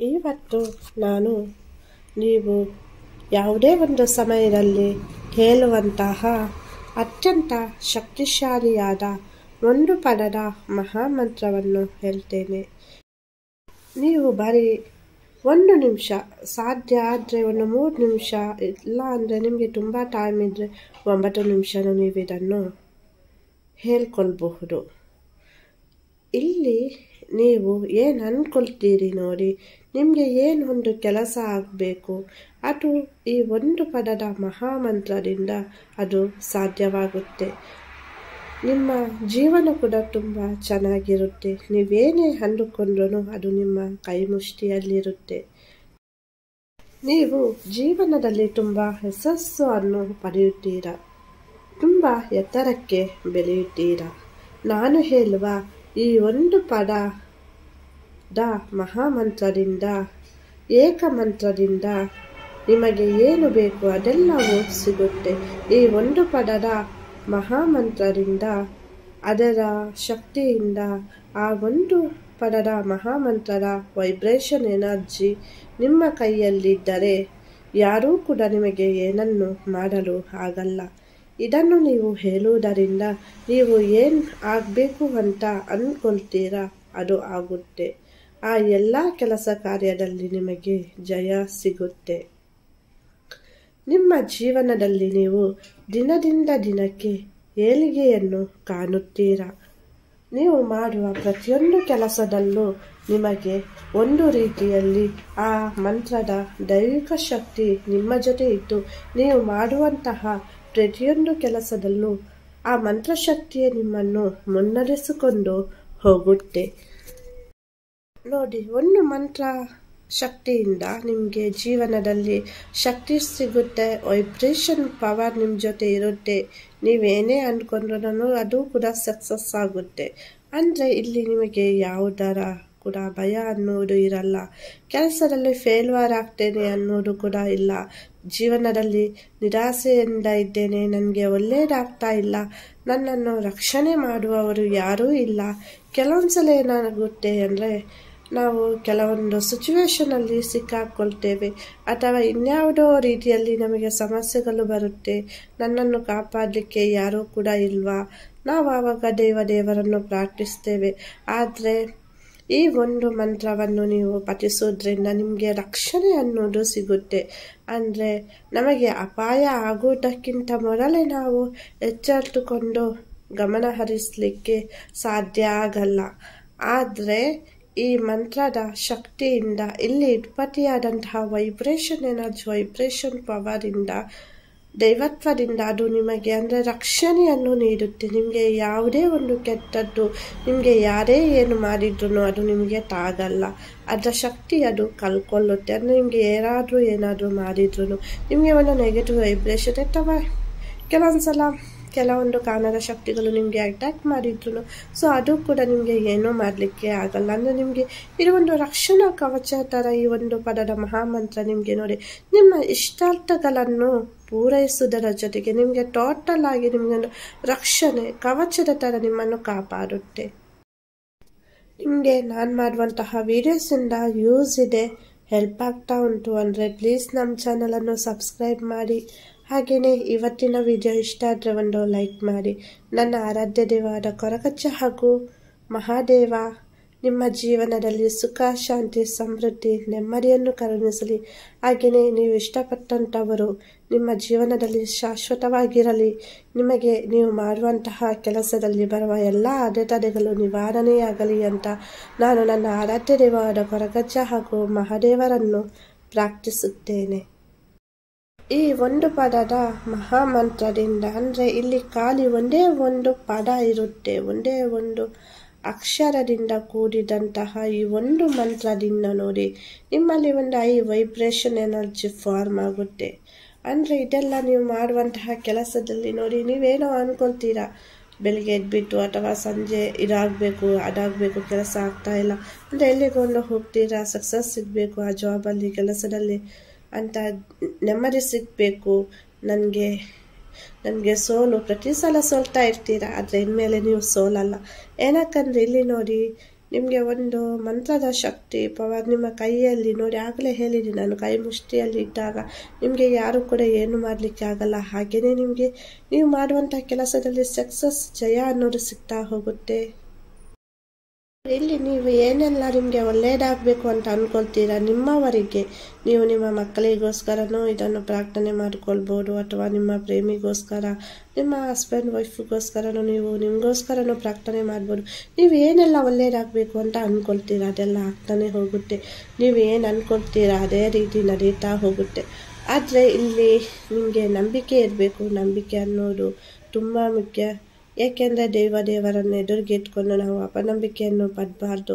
ಇವತ್ತು ನಾನು ನೀವು ಯಾವುದೇ ಒಂದು ಸಮಯದಲ್ಲಿ ಹೇಳುವಂತಹ ಅತ್ಯಂತ ಶಕ್ತಿಶಾಲಿಯಾದ ಒಂದು ಪದದ ಮಹಾಮಂತ್ರವನ್ನು ಹೇಳ್ತೇನೆ. ನೀವು ಬರೀ ಒಂದು ನಿಮಿಷ, ಸಾಧ್ಯ ಆದರೆ ಒಂದು ಮೂರು ನಿಮಿಷ, ಇಲ್ಲ ಅಂದರೆ ನಿಮಗೆ ತುಂಬ ಟೈಮ್ ಇದ್ದರೆ ಒಂಬತ್ತು ನಿಮಿಷನೂ ನೀವು ಇದನ್ನು ಹೇಳ್ಕೊಳ್ಬಹುದು. ಇಲ್ಲಿ ನೀವು ಏನು ಅಂದ್ಕೊಳ್ತೀರಿ ನೋಡಿ. ನಿಮಗೆ ಏನು ಒಂದು ಕೆಲಸ ಆಗಬೇಕು? ಅದು ಈ ಒಂದು ಪದದ ಮಹಾಮಂತ್ರದಿಂದ ಅದು ಸಾಧ್ಯವಾಗುತ್ತೆ. ನಿಮ್ಮ ಜೀವನ ಕೂಡ ತುಂಬ ಚೆನ್ನಾಗಿರುತ್ತೆ. ನೀವೇನೇ ಅಂದುಕೊಂಡ್ರೂ ಅದು ನಿಮ್ಮ ಕೈ ಮುಷ್ಟಿಯಲ್ಲಿರುತ್ತೆ ನೀವು ಜೀವನದಲ್ಲಿ ತುಂಬ ಯಶಸ್ಸನ್ನು ಪಡೆಯುತ್ತೀರಾ? ತುಂಬ ಎತ್ತರಕ್ಕೆ ಬೆಳೆಯುತ್ತೀರಾ? ನಾನು ಹೇಳುವ ಈ ಒಂದು ಪದದ ಮಹಾಮಂತ್ರದಿಂದ, ಏಕಮಂತ್ರದಿಂದ ನಿಮಗೆ ಏನು ಬೇಕು ಅದೆಲ್ಲವೂ ಸಿಗುತ್ತೆ. ಈ ಒಂದು ಪದದ ಮಹಾಮಂತ್ರದಿಂದ, ಅದರ ಶಕ್ತಿಯಿಂದ ಆ ಒಂದು ಪದದ ಮಹಾಮಂತ್ರದ ವೈಬ್ರೇಷನ್ ಎನರ್ಜಿ ನಿಮ್ಮ ಕೈಯಲ್ಲಿದ್ದರೆ ಯಾರೂ ಕೂಡ ನಿಮಗೆ ಏನನ್ನು ಮಾಡಲು ಆಗಲ್ಲ. ಇದನ್ನು ನೀವು ಹೇಳುವುದರಿಂದ ನೀವು ಏನು ಆಗಬೇಕು ಅಂತ ಅಂದ್ಕೊಳ್ತೀರಾ ಅದು ಆಗುತ್ತೆ. ಆ ಎಲ್ಲ ಕೆಲಸ ಕಾರ್ಯದಲ್ಲಿ ನಿಮಗೆ ಜಯ ಸಿಗುತ್ತೆ. ನಿಮ್ಮ ಜೀವನದಲ್ಲಿ ನೀವು ದಿನದಿಂದ ದಿನಕ್ಕೆ ಏಳಿಗೆಯನ್ನು ಕಾಣುತ್ತೀರಾ. ನೀವು ಮಾಡುವ ಪ್ರತಿಯೊಂದು ಕೆಲಸದಲ್ಲೂ ನಿಮಗೆ ಒಂದು ರೀತಿಯಲ್ಲಿ ಆ ಮಂತ್ರದ ದೈವಿಕ ಶಕ್ತಿ ನಿಮ್ಮ ಜೊತೆ ಇದ್ದು, ನೀವು ಮಾಡುವಂತಹ ಪ್ರತಿಯೊಂದು ಕೆಲಸದಲ್ಲೂ ಆ ಮಂತ್ರಶಕ್ತಿಯೇ ನಿಮ್ಮನ್ನು ಮುನ್ನಡೆಸಿಕೊಂಡು ಹೋಗುತ್ತೆ. ನೋಡಿ, ಒಂದು ಮಂತ್ರ ಶಕ್ತಿಯಿಂದ ನಿಮಗೆ ಜೀವನದಲ್ಲಿ ಶಕ್ತಿ ಸಿಗುತ್ತೆ ವೈಬ್ರೇಷನ್ ಪವರ್ ನಿಮ್ಮ ಜೊತೆ ಇರುತ್ತೆ. ನೀವೇನೇ ಅಂದ್ಕೊಂಡ್ರೂ ಅದು ಕೂಡ ಸಕ್ಸಸ್ ಆಗುತ್ತೆ. ಅಂದರೆ ಇಲ್ಲಿ ನಿಮಗೆ ಯಾವುದರ ಕೂಡ ಭಯ ಅನ್ನೋದು ಇರಲ್ಲ. ಕೆಲಸದಲ್ಲಿ ಫೇಲ್ವರ್ ಆಗ್ತೇನೆ ಅನ್ನೋದು ಕೂಡ ಇಲ್ಲ. ಜೀವನದಲ್ಲಿ ನಿರಾಸೆಯಿಂದ ಇದ್ದೇನೆ, ನನಗೆ ಒಳ್ಳೆಯದಾಗ್ತಾ ಇಲ್ಲ. ನನ್ನನ್ನು ರಕ್ಷಣೆ ಮಾಡುವವರು ಯಾರೂ ಇಲ್ಲ. ಕೆಲವೊಂದ್ಸಲ ಏನಾಗುತ್ತೆ ಅಂದರೆ ನಾವು ಕೆಲವೊಂದು ಸಿಚುವೇಶನಲ್ಲಿ ಸಿಕ್ಕಾಕೊಳ್ತೇವೆ. ಅಥವಾ ಇನ್ಯಾವುದೋ ರೀತಿಯಲ್ಲಿ ನಮಗೆ ಸಮಸ್ಯೆಗಳು ಬರುತ್ತೆ, ನನ್ನನ್ನು ಕಾಪಾಡಲಿಕ್ಕೆ ಯಾರೂ ಕೂಡ ಇಲ್ವಾ? ನಾವು ಆವಾಗ ದೇವ ದೇವರನ್ನು ಪ್ರಾರ್ಥಿಸ್ತೇವೆ. ಆದರೆ ಈ ಒಂದು ಮಂತ್ರವನ್ನು ನೀವು ಪಠಿಸೋದ್ರಿಂದ ನಿಮಗೆ ರಕ್ಷಣೆ ಅನ್ನೋದು ಸಿಗುತ್ತೆ. ಅಂದರೆ ನಮಗೆ ಅಪಾಯ ಆಗುವುದಕ್ಕಿಂತ ಮೊದಲೇ ನಾವು ಎಚ್ಚೆತ್ತುಕೊಂಡು ಗಮನ ಹರಿಸಲಿಕ್ಕೆ ಸಾಧ್ಯ ಆಗಲ್ಲ. ಆದರೆ ಈ ಮಂತ್ರದ ಶಕ್ತಿಯಿಂದ ಇಲ್ಲಿ ಉತ್ಪತ್ತಿಯಾದಂತಹ ವೈಬ್ರೇಷನ್ ಎನರ್ಜಿ ವೈಬ್ರೇಷನ್ ಪವರಿಂದ ದೈವತ್ವದಿಂದ ಅದು ನಿಮಗೆ ಅಂದರೆ ರಕ್ಷಣೆಯನ್ನು ನೀಡುತ್ತೆ. ನಿಮಗೆ ಯಾವುದೇ ಒಂದು ಕೆಟ್ಟದ್ದು, ನಿಮಗೆ ಯಾರೇ ಏನು ಮಾಡಿದ್ರು ಅದು ನಿಮಗೆ ತಾಗಲ್ಲ. ಅದರ ಶಕ್ತಿ ಅದು ಕಲ್ಕೊಳ್ಳುತ್ತೆ ಅಂದರೆ ನಿಮಗೆ ಯಾರಾದರೂ ಏನಾದರೂ ಮಾಡಿದ್ರು ನಿಮಗೆ ಒಂದು ನೆಗೆಟಿವ್ ವೈಬ್ರೇಷನ್ ಅಥವಾ ಕೆಲವೊಂದ್ಸಲ ಕೆಲವೊಂದು ಕಾನದ ಶಕ್ತಿಗಳು ನಿಮಗೆ ಅಟ್ಯಾಕ್ ಮಾಡಿದ್ರು ಸೊ ಅದು ಕೂಡ ನಿಮಗೆ ಏನೂ ಮಾಡಲಿಕ್ಕೆ ಆಗಲ್ಲ. ಅಂದರೆ ನಿಮಗೆ ಇದು ಒಂದು ರಕ್ಷಣಾ ಕವಚ ಥರ ಈ ಒಂದು ಪದದ ಮಹಾಮಂತ್ರ ನಿಮಗೆ ನೋಡಿ. ನಿಮ್ಮ ಇಷ್ಟಾರ್ಥಗಳನ್ನು ಪೂರೈಸುವುದರ ಜೊತೆಗೆ ನಿಮಗೆ ಟೋಟಲ್ ಆಗಿ ನಿಮಗೊಂದು ರಕ್ಷಣೆ, ಕವಚದ ಥರ ನಿಮ್ಮನ್ನು ಕಾಪಾಡುತ್ತೆ. ನಿಮಗೆ ನಾನು ಮಾಡುವಂತಹ ವೀಡಿಯೋಸಿಂದ ಯೂಸ್ ಇದೆ. ಹೆಲ್ಪ್ ಆಗ್ತಾ ಉಂಟು ಅಂದರೆ ಪ್ಲೀಸ್ ನಮ್ಮ ಚಾನಲನ್ನು ಸಬ್ಸ್ಕ್ರೈಬ್ ಮಾಡಿ. ಹಾಗೆಯೇ ಇವತ್ತಿನ ವಿಡಿಯೋ ಇಷ್ಟ ಆದರೆ ಒಂದು ಲೈಕ್ ಮಾಡಿ. ನನ್ನ ಆರಾಧ್ಯ ದೇವಾದ ಕೊರಗಚ್ಚ ಹಾಗೂ ಮಹಾದೇವ, ನಿಮ್ಮ ಜೀವನದಲ್ಲಿ ಸುಖ, ಶಾಂತಿ, ಸಮೃದ್ಧಿ, ನೆಮ್ಮದಿಯನ್ನು ಕರುಣಿಸಲಿ. ಹಾಗೆಯೇ ನೀವು ಇಷ್ಟಪಟ್ಟಂಥವರು ನಿಮ್ಮ ಜೀವನದಲ್ಲಿ ಶಾಶ್ವತವಾಗಿರಲಿ. ನಿಮಗೆ ನೀವು ಮಾಡುವಂತಹ ಕೆಲಸದಲ್ಲಿ ಬರುವ ಎಲ್ಲ ಅಡೆತಡೆಗಳು ನಿವಾರಣೆಯಾಗಲಿ ಅಂತ ನಾನು ನನ್ನ ಆರಾಧ್ಯ ದೇವಾದ ಕೊರಗಜ್ಜ ಹಾಗೂ ಮಹಾದೇವರನ್ನು ಪ್ರಾರ್ಥಿಸುತ್ತೇನೆ. ಈ ಒಂದು ಪದದ ಮಹಾಮಂತ್ರದಿಂದ, ಅಂದರೆ ಇಲ್ಲಿ ಖಾಲಿ ಒಂದೇ ಒಂದು ಪದ ಇರುತ್ತೆ, ಒಂದೇ ಒಂದು ಅಕ್ಷರದಿಂದ ಕೂಡಿದಂತಹ ಈ ಒಂದು ಮಂತ್ರದಿಂದ ನೋಡಿ, ನಿಮ್ಮಲ್ಲಿ ಒಂದು ಐ ವೈಬ್ರೇಷನ್ ಎನರ್ಜಿ ಫಾರ್ಮ್ ಆಗುತ್ತೆ. ಅಂದರೆ ಇದೆಲ್ಲ ನೀವು ಮಾಡುವಂತಹ ಕೆಲಸದಲ್ಲಿ ನೋಡಿ, ನೀವೇನೋ ಅಂದ್ಕೊಳ್ತೀರಾ ಬೆಳಿಗ್ಗೆ ಎದ್ಬಿಟ್ಟು ಅಥವಾ ಸಂಜೆ ಇದಾಗಬೇಕು, ಅದಾಗಬೇಕು, ಕೆಲಸ ಆಗ್ತಾ ಇಲ್ಲ, ಅಂದರೆ ಎಲ್ಲಿಗೊಂಡು ಹೋಗ್ತೀರಾ ಸಕ್ಸಸ್ ಸಿಗಬೇಕು ಆ ಜಾಬಲ್ಲಿ ಕೆಲಸದಲ್ಲಿ. ಅಂತ ನೆಮ್ಮದಿ ಸಿಗಬೇಕು. ನನಗೆ ನನಗೆ ಸೋಲು, ಪ್ರತಿ ಸಲ ಸೋಲ್ತಾ ಇರ್ತೀರ? ಆದರೆ ಇನ್ಮೇಲೆ ನೀವು ಸೋಲಲ್ಲ. ಏನಕ್ಕಂದ್ರೆ ಇಲ್ಲಿ ನೋಡಿ, ನಿಮಗೆ ಒಂದು ಮಂತ್ರದ ಶಕ್ತಿ ಪವರ್ ನಿಮ್ಮ ಕೈಯಲ್ಲಿ ನೋಡಿ ಆಗಲೇ ಹೇಳಿದೆ ನಾನು ಕೈ ಮುಷ್ಟಿಯಲ್ಲಿ ಇದ್ದಾಗ ನಿಮಗೆ ಯಾರು ಕೂಡ ಏನು ಮಾಡಲಿಕ್ಕೆ ಆಗಲ್ಲ. ಹಾಗೆಯೇ ನಿಮಗೆ, ನೀವು ಮಾಡುವಂಥ ಕೆಲಸದಲ್ಲಿ ಸಕ್ಸಸ್ ಜಯ ಅನ್ನೋದು ಸಿಗ್ತಾ ಹೋಗುತ್ತೆ. ಇಲ್ಲಿ ನೀವು ಏನೆಲ್ಲ ನಿಮಗೆ ಒಳ್ಳೆಯದಾಗಬೇಕು ಅಂತ ಅಂದ್ಕೊಳ್ತೀರಾ ನಿಮ್ಮವರಿಗೆ ನೀವು ನಿಮ್ಮ ಮಕ್ಕಳಿಗೋಸ್ಕರನೂ ಇದನ್ನು ಪ್ರಾರ್ಥನೆ ಮಾಡಿಕೊಳ್ಬೋದು ಅಥವಾ ನಿಮ್ಮ ಪ್ರೇಮಿಗೋಸ್ಕರ, ನಿಮ್ಮ ಹಸ್ಬೆಂಡ್ ವೈಫ್ಗೋಸ್ಕರನೂ ನೀವು ನಿಮಗೋಸ್ಕರನೂ ಪ್ರಾರ್ಥನೆ ಮಾಡ್ಬೋದು. ನೀವು ಏನೆಲ್ಲ ಒಳ್ಳೆಯದಾಗಬೇಕು ಅಂತ ಅಂದ್ಕೊಳ್ತೀರಾ ಅದೆಲ್ಲ ಆಗ್ತಾನೆ ಹೋಗುತ್ತೆ. ನೀವು ಏನು ಅಂದ್ಕೊಳ್ತೀರಾ ಅದೇ ರೀತಿ ನಡೀತಾ ಹೋಗುತ್ತೆ. ಆದರೆ ಇಲ್ಲಿ ನಿಮಗೆ ನಂಬಿಕೆ ಇರಬೇಕು. ನಂಬಿಕೆ ಅನ್ನೋದು ತುಂಬ ಮುಖ್ಯ. ಏಕೆಂದರೆ ದೇವ ದೇವರನ್ನು ಎದುರಿಗೆ ಇಟ್ಕೊಂಡು ನಾವು ಅಪನಂಬಿಕೆಯನ್ನು ಪಡಬಾರ್ದು.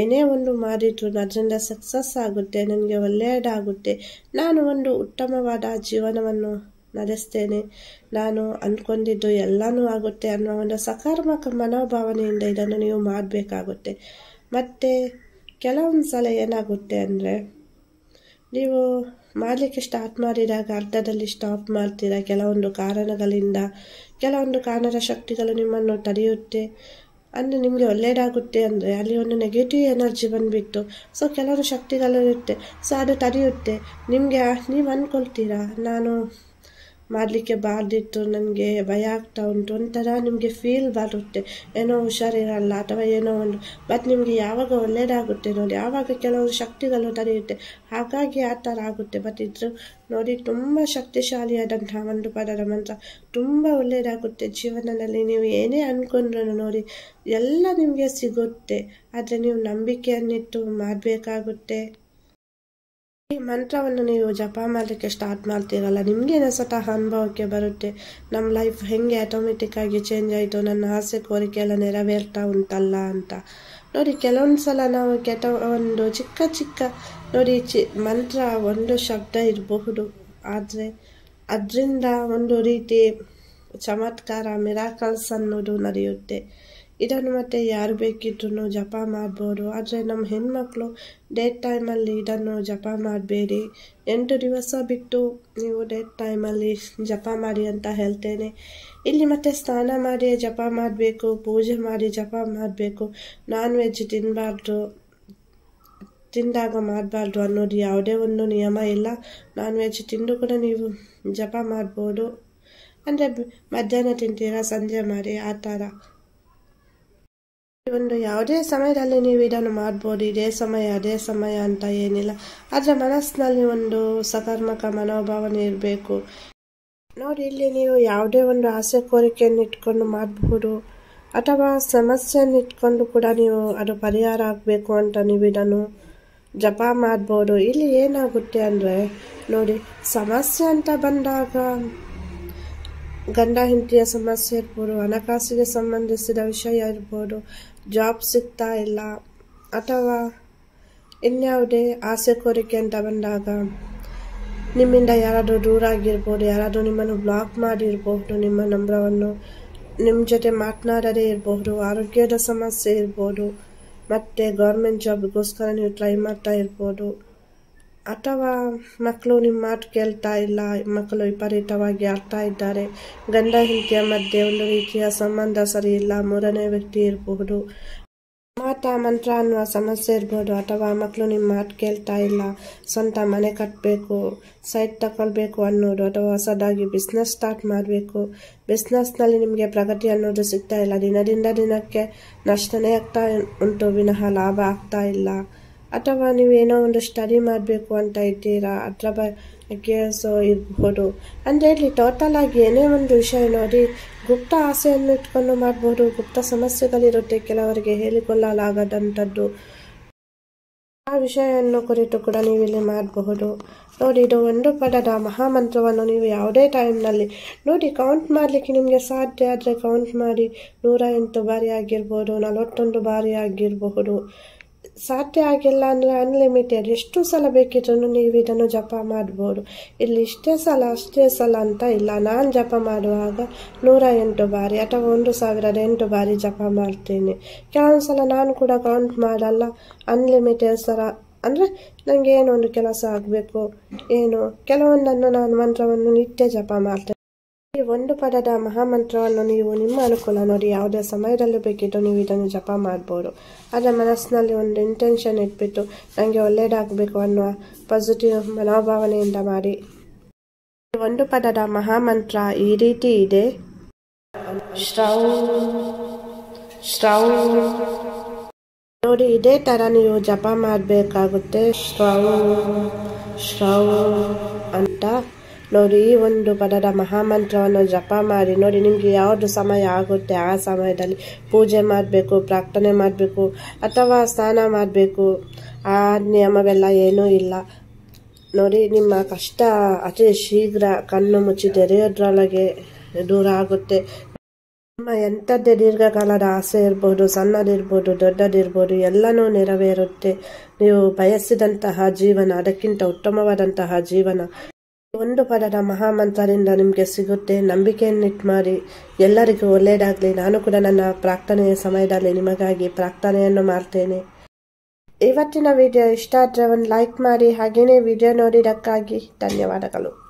ಏನೇ ಒಂದು ಮಾಡಿದ್ರು ಅದರಿಂದ ಸಕ್ಸಸ್ ಆಗುತ್ತೆ, ನನಗೆ ಒಳ್ಳೆಯದಾಗುತ್ತೆ. ನಾನು ಒಂದು ಉತ್ತಮವಾದ ಜೀವನವನ್ನು ನಡೆಸ್ತೇನೆ. ನಾನು ಅಂದ್ಕೊಂಡಿದ್ದು ಎಲ್ಲನೂ ಆಗುತ್ತೆ ಅನ್ನೋ ಒಂದು ಸಕಾರಾತ್ಮಕ ಮನೋಭಾವನೆಯಿಂದ ಇದನ್ನು ನೀವು ಮಾಡಬೇಕಾಗುತ್ತೆ. ಮತ್ತು ಕೆಲವೊಂದು ಸಲ ಏನಾಗುತ್ತೆ ಅಂದರೆ, ನೀವು ಮಾಡಲಿಕ್ಕೆ ಸ್ಟಾರ್ಟ್ ಮಾಡಿದಾಗ ಅರ್ಧದಲ್ಲಿ ಸ್ಟಾಪ್ ಮಾಡ್ತೀರಾ? ಕೆಲವೊಂದು ಕಾರಣಗಳಿಂದ ಕೆಲವೊಂದು ಕಾರಣದ ಶಕ್ತಿಗಳು ನಿಮ್ಮನ್ನು ತಡೆಯುತ್ತೆ. ಅಂದರೆ ನಿಮಗೆ ಒಳ್ಳೆಯದಾಗುತ್ತೆ ಅಂದರೆ ಅಲ್ಲಿ ಒಂದು ನೆಗೆಟಿವ್ ಎನರ್ಜಿ ಬಂದುಬಿಟ್ಟು ಸೊ ಕೆಲವೊಂದು ಶಕ್ತಿಗಳು ಇರುತ್ತೆ ಸೊ ಅದು ತಡೆಯುತ್ತೆ. ನಿಮಗೆ ನೀವು ಅಂದ್ಕೊಳ್ತೀರಾ ನಾನು ಮಾಡಲಿಕ್ಕೆ ಬಾರ್ದಿತ್ತು, ನನಗೆ ಭಯ ಆಗ್ತಾ ಉಂಟು. ಒಂಥರ ನಿಮಗೆ ಫೀಲ್ ಬರುತ್ತೆ. ಏನೋ ಹುಷಾರಿರಲ್ಲ ಅಥವಾ ಏನೋ ಒಂದು. ಬಟ್ ನಿಮಗೆ ಯಾವಾಗ ಒಳ್ಳೆಯದಾಗುತ್ತೆ ನೋಡಿ. ಯಾವಾಗ ಕೆಲವು ಶಕ್ತಿಗಳು ತಡೆಯುತ್ತೆ ಹಾಗಾಗಿ ಆ ಥರ ಆಗುತ್ತೆ. ಬಟ್ ಇದ್ರ ನೋಡಿ, ತುಂಬ ಶಕ್ತಿಶಾಲಿಯಾದಂತಹ ಒಂದು ಪದದ ಮಂತ್ರ. ತುಂಬ ಒಳ್ಳೆಯದಾಗುತ್ತೆ ಜೀವನದಲ್ಲಿ. ನೀವು ಏನೇ ಅಂದ್ಕೊಂಡ್ರೂ ನೋಡಿ, ಎಲ್ಲ ನಿಮಗೆ ಸಿಗುತ್ತೆ. ಆದರೆ ನೀವು ನಂಬಿಕೆಯನ್ನಿಟ್ಟು ಮಾಡಬೇಕಾಗುತ್ತೆ. ಈ ಮಂತ್ರವನ್ನು ನೀವು ಜಪ ಮಾಡಲಿಕ್ಕೆ ಸ್ಟಾರ್ಟ್ ಮಾಡ್ತೀರಲ್ಲ ನಿಮಗೇನೆ ಸ್ವತಃ ಅನುಭವಕ್ಕೆ ಬರುತ್ತೆ? ನಮ್ಮ ಲೈಫ್ ಹೆಂಗೆ ಆಟೋಮೆಟಿಕ್ ಆಗಿ ಚೇಂಜ್ ಆಯಿತು, ನನ್ನ ಆಸೆ ಕೋರಿಕೆ ಎಲ್ಲ ನೆರವೇರ್ತಾ ಉಂಟಲ್ಲ ಅಂತ. ನೋಡಿ ಕೆಲವೊಂದು ಸಲ ನಾವು ಕೆಟ ಒಂದು ಚಿಕ್ಕ ಚಿಕ್ಕ, ನೋಡಿ, ಚಿ, ಮಂತ್ರ ಒಂದು ಶಬ್ದ ಇರಬಹುದು. ಆದರೆ ಅದರಿಂದ ಒಂದು ರೀತಿ ಚಮತ್ಕಾರ ಮಿರಾಕಲ್ಸ್ ಅನ್ನೋದು ನಡೆಯುತ್ತೆ. ಇದನ್ನು ಮತ್ತೆ ಯಾರು ಬೇಕಿದ್ರೂ ಜಪ ಮಾಡ್ಬೋದು. ಆದರೆ ನಮ್ಮ ಹೆಣ್ಮಕ್ಳು ಡೇಟ್ ಟೈಮಲ್ಲಿ ಇದನ್ನು ಜಪ ಮಾಡಬೇಡಿ. ಎಂಟು ದಿವಸ ಬಿಟ್ಟು ನೀವು ಡೇಟ್ ಟೈಮಲ್ಲಿ ಜಪ ಮಾಡಿ ಅಂತ ಹೇಳ್ತೇನೆ. ಇಲ್ಲಿ ಮತ್ತೆ ಸ್ನಾನ ಮಾಡಿ ಜಪ ಮಾಡಬೇಕು, ಪೂಜೆ ಮಾಡಿ ಜಪ ಮಾಡಬೇಕು. ನಾನ್ ವೆಜ್ ತಿನ್ನಬಾರ್ದು ತಿಂದಾಗ ಮಾಡಬಾರ್ದು ಅನ್ನೋದು ಯಾವುದೇ ಒಂದು ನಿಯಮ ಇಲ್ಲ. ನಾನ್ ವೆಜ್ ತಿಂದು ಕೂಡ ನೀವು ಜಪ ಮಾಡ್ಬೋದು. ಅಂದರೆ ಮಧ್ಯಾಹ್ನ ತಿಂತೀರಾ, ಸಂಜೆ ಮಾಡಿ, ಆ ಥರ. ಒಂದು ಯಾವುದೇ ಸಮಯದಲ್ಲಿ ನೀವು ಇದನ್ನು ಮಾಡ್ಬೋದು, ಇದೇ ಸಮಯ, ಅದೇ ಸಮಯ ಅಂತ ಏನಿಲ್ಲ. ಆದರೆ ಮನಸ್ಸಿನಲ್ಲಿ ಒಂದು ಸಕಾರಾತ್ಮಕ ಮನೋಭಾವನೆ ಇರಬೇಕು. ನೋಡಿ, ಇಲ್ಲಿ ನೀವು ಯಾವುದೇ ಒಂದು ಆಸೆ ಕೋರಿಕೆಯನ್ನು ಇಟ್ಕೊಂಡು ಮಾಡಬಹುದು, ಅಥವಾ ಸಮಸ್ಯೆಯನ್ನು ಇಟ್ಕೊಂಡು ಕೂಡ ನೀವು ಅದು ಪರಿಹಾರ ಆಗಬೇಕು ಅಂತ ನೀವು ಇದನ್ನು ಜಪ ಮಾಡ್ಬೋದು. ಇಲ್ಲಿ ಏನಾಗುತ್ತೆ ಅಂದರೆ, ನೋಡಿ, ಸಮಸ್ಯೆ ಅಂತ ಬಂದಾಗ, ಗಂಡ, ಹೆಂಡತಿಯ ಸಮಸ್ಯೆ ಇರ್ಬೋದು, ಹಣಕಾಸಿಗೆ ಸಂಬಂಧಿಸಿದ ವಿಷಯ ಇರ್ಬೋದು ಜಾಬ್ ಸಿಗ್ತಾ ಇಲ್ಲ. ಅಥವಾ ಇನ್ಯಾವುದೇ ಆಸೆ ಕೋರಿಕೆ ಅಂತ ಬಂದಾಗ ನಿಮ್ಮಿಂದ ಯಾರಾದರೂ ದೂರ ಆಗಿರ್ಬೋದು, ಯಾರಾದರೂ ನಿಮ್ಮನ್ನು ಬ್ಲಾಕ್ ಮಾಡಿರ್ಬೋದು ನಿಮ್ಮ ನಂಬರವನ್ನು ನಿಮ್ಮ ಜೊತೆ ಮಾತನಾಡದೇ ಇರಬಹುದು, ಆರೋಗ್ಯದ ಸಮಸ್ಯೆ ಇರ್ಬೋದು, ಮತ್ತು ಗೌರ್ಮೆಂಟ್ ಜಾಬ್ಗೋಸ್ಕರ ನೀವು ಟ್ರೈ ಮಾಡ್ತಾ ಇರ್ಬೋದು. ಅಥವಾ ಮಕ್ಕಳು ನಿಮ್ಮ ಮಾತು ಕೇಳ್ತಾ ಇಲ್ಲ, ಮಕ್ಕಳು ವಿಪರೀತವಾಗಿ ಆಡ್ತಾ ಇದ್ದಾರೆ. ಗಂಡ, ಹೆಂಡತಿಯ ಮಧ್ಯೆ ಒಂದು ರೀತಿಯ ಸಂಬಂಧ ಸರಿ ಇಲ್ಲ ಮೂರನೇ ವ್ಯಕ್ತಿ ಇರಬಹುದು. ಮಾತ, ಮಂತ್ರ ಅನ್ನುವ ಸಮಸ್ಯೆ ಇರ್ಬೋದು, ಅಥವಾ ಮಕ್ಕಳು ನಿಮ್ಮ ಮಾತು ಕೇಳ್ತಾ ಇಲ್ಲ, ಸ್ವಂತ ಮನೆ ಕಟ್ಟಬೇಕು ಸೈಟ್ ತಗೊಳ್ಬೇಕು ಅನ್ನೋದು, ಅಥವಾ ಹೊಸದಾಗಿ ಬಿಸ್ನೆಸ್ ಸ್ಟಾರ್ಟ್ ಮಾಡಬೇಕು. ಬಿಸ್ನೆಸ್ನಲ್ಲಿ ನಿಮಗೆ ಪ್ರಗತಿ ಅನ್ನೋದು ಸಿಗ್ತಾ ಇಲ್ಲ. ದಿನದಿಂದ ದಿನಕ್ಕೆ ನಷ್ಟನೇ ಆಗ್ತಾ ಉಂಟು, ವಿನಃ ಲಾಭ ಆಗ್ತಾ ಇಲ್ಲ. ಅಥವಾ ನೀವೇನೋ ಒಂದು ಸ್ಟಡಿ ಮಾಡಬೇಕು ಅಂತ ಇದ್ದೀರಾ ಅದರ ಬಗ್ಗೆ ಸೊ ಇರಬಹುದು ಅಂದರೆ ಇಲ್ಲಿ ಟೋಟಲ್ ಆಗಿ ಏನೇ ಒಂದು ವಿಷಯ ನೋಡಿ, ಗುಪ್ತ ಆಸೆಯನ್ನು ಇಟ್ಕೊಂಡು ಮಾಡಬಹುದು ಗುಪ್ತ ಸಮಸ್ಯೆಗಳಿರುತ್ತೆ ಕೆಲವರಿಗೆ ಹೇಳಿಕೊಳ್ಳಲಾಗದಂಥದ್ದು. ಆ ವಿಷಯವನ್ನು ಕುರಿತು ಕೂಡ ನೀವು ಇಲ್ಲಿ ಮಾಡಬಹುದು. ನೋಡಿ, ಇದು ಒಂದು ಪದದ ಮಹಾಮಂತ್ರವನ್ನು ನೀವು ಯಾವುದೇ ಟೈಮ್ನಲ್ಲಿ ನೋಡಿ ಕೌಂಟ್ ಮಾಡಲಿಕ್ಕೆ ನಿಮಗೆ ಸಾಧ್ಯ ಆದರೆ ಕೌಂಟ್ ಮಾಡಿ ನೂರ ಎಂಟು ಬಾರಿ ಆಗಿರ್ಬೋದು, ನಲವತ್ತೊಂದು ಬಾರಿ ಆಗಿರಬಹುದು. ಸಾಧ್ಯ ಆಗಿಲ್ಲ ಅಂದರೆ ಅನ್ಲಿಮಿಟೆಡ್ ಎಷ್ಟು ಸಲ ಬೇಕಿದ್ರೂ ನೀವು ಇದನ್ನು ಜಪ ಮಾಡ್ಬೋದು. ಇಲ್ಲಿ ಇಷ್ಟೇ ಸಲ, ಅಷ್ಟೇ ಸಲ ಅಂತ ಇಲ್ಲ. ನಾನು ಜಪ ಮಾಡುವಾಗ ನೂರ ಎಂಟು ಬಾರಿ ಅಥವಾ ಒಂದು ಸಾವಿರದ ಎಂಟು ಬಾರಿ ಜಪ ಮಾಡ್ತೀನಿ. ಕೆಲವೊಂದು ಸಲ ನಾನು ಕೂಡ ಕೌಂಟ್ ಮಾಡಲ್ಲ. ಅನ್ಲಿಮಿಟೆಡ್ ಸಲ. ಅಂದರೆ ನನಗೆ ಏನೋ ಒಂದು ಕೆಲಸ ಆಗಬೇಕು. ಏನು? ಕೆಲವೊಂದನ್ನು ನಾನು ಮಂತ್ರವನ್ನು ನಿತ್ಯ ಜಪ ಮಾಡ್ತೇನೆ. ಈ ಒಂದು ಪದದ ಮಹಾಮಂತ್ರವನ್ನು ನೀವು ನಿಮ್ಮ ಅನುಕೂಲ ನೋಡಿ, ಯಾವುದೇ ಸಮಯದಲ್ಲಿ ಬೇಕಿದ್ದು ನೀವು ಇದನ್ನು ಜಪ ಮಾಡ್ಬೋದು. ಆದರೆ ಮನಸ್ಸಿನಲ್ಲಿ ಒಂದು ಇಂಟೆನ್ಷನ್ ಇಟ್ಬಿಟ್ಟು ನನಗೆ ಒಳ್ಳೆಯದಾಗಬೇಕು ಅನ್ನುವ ಪಾಸಿಟಿವ್ ಮನೋಭಾವನೆಯಿಂದ ಮಾಡಿ. ಈ ಒಂದು ಪದದ ಮಹಾಮಂತ್ರ ಈ ರೀತಿ ಇದೆ. ಶ್ರೌ ನೋಡಿ, ಇದೇ ಥರ ನೀವು ಜಪ ಮಾಡಬೇಕಾಗುತ್ತೆ. ಶ್ರೌ ಶ್ರೌ ಅಂತ. ನೋಡಿ, ಈ ಒಂದು ಪದದ ಮಹಾಮಂತ್ರವನ್ನು ಜಪ ಮಾಡಿ. ನೋಡಿ, ನಿಮಗೆ ಯಾವುದು ಸಮಯ ಆಗುತ್ತೆ ಆ ಸಮಯದಲ್ಲಿ? ಪೂಜೆ ಮಾಡಬೇಕು, ಪ್ರಾರ್ಥನೆ ಮಾಡಬೇಕು, ಅಥವಾ ಸ್ನಾನ ಮಾಡಬೇಕು? ಆ ನಿಯಮವೆಲ್ಲ ಏನೂ ಇಲ್ಲ. ನೋಡಿ, ನಿಮ್ಮ ಕಷ್ಟ ಅತಿ ಶೀಘ್ರ ಕಣ್ಣು ಮುಚ್ಚಿ ತೆರೆಯೋದ್ರೊಳಗೆ ದೂರ ಆಗುತ್ತೆ. ನಿಮ್ಮ ಎಂಥದ್ದೇ ದೀರ್ಘಕಾಲದ ಆಸೆ ಇರ್ಬೋದು, ಸಣ್ಣದಿರ್ಬೋದು, ದೊಡ್ಡದಿರ್ಬೋದು, ಎಲ್ಲನೂ ನೆರವೇರುತ್ತೆ. ನೀವು ಬಯಸಿದಂತಹ ಜೀವನ, ಅದಕ್ಕಿಂತ ಉತ್ತಮವಾದಂತಹ ಜೀವನ ಒಂದು ಪದದ ಮಹಾಮಂತ್ರದಿಂದ ನಿಮಗೆ ಸಿಗುತ್ತೆ. ನಂಬಿಕೆಯನ್ನಿಟ್ಟು ಮಾಡಿ. ಎಲ್ಲರಿಗೂ ಒಳ್ಳೆಯದಾಗಲಿ ನಾನು ಕೂಡ ನನ್ನ ಪ್ರಾರ್ಥನೆಯ ಸಮಯದಲ್ಲಿ ನಿಮಗಾಗಿ ಪ್ರಾರ್ಥನೆಯನ್ನು ಮಾಡ್ತೇನೆ. ಇವತ್ತಿನ ವಿಡಿಯೋ ಇಷ್ಟ ಆದರೆ ಒಂದು ಲೈಕ್ ಮಾಡಿ. ಹಾಗೆಯೇ ವಿಡಿಯೋ ನೋಡಿದ್ದಕ್ಕಾಗಿ ಧನ್ಯವಾದಗಳು.